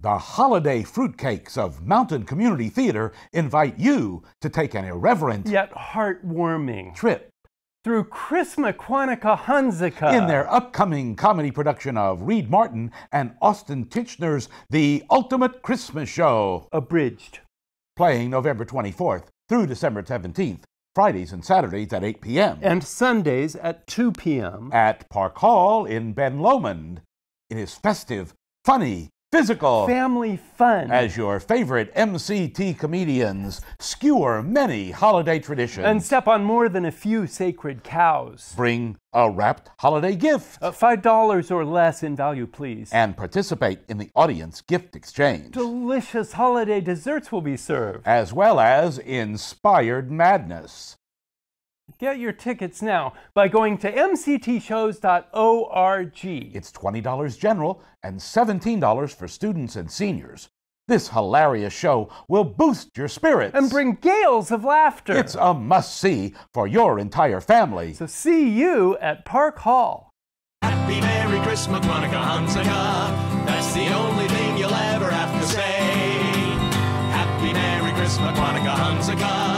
The holiday fruitcakes of Mountain Community Theater invite you to take an irreverent yet heartwarming trip through Christmas Quantica Hanzika in their upcoming comedy production of Reed Martin and Austin Tichenor's The Ultimate Christmas Show, abridged, playing November 24th through December 17th, Fridays and Saturdays at 8 p.m. and Sundays at 2 p.m. at Park Hall in Ben Lomond. It is festive, funny, physical. Family fun. as your favorite MCT comedians skewer many holiday traditions. and step on more than a few sacred cows. bring a wrapped holiday gift Uh, $5 or less in value, please. and participate in the audience gift exchange, Delicious holiday desserts will be served. as well as inspired madness. Get your tickets now by going to mctshows.org. It's $20 general and $17 for students and seniors. This hilarious show will boost your spirits and bring gales of laughter. It's a must see for your entire family. so see you at Park Hall. Happy Merry Christmas, Monica Hanukkah. That's the only thing you'll ever have to say. Happy Merry Christmas, Monica Hanukkah.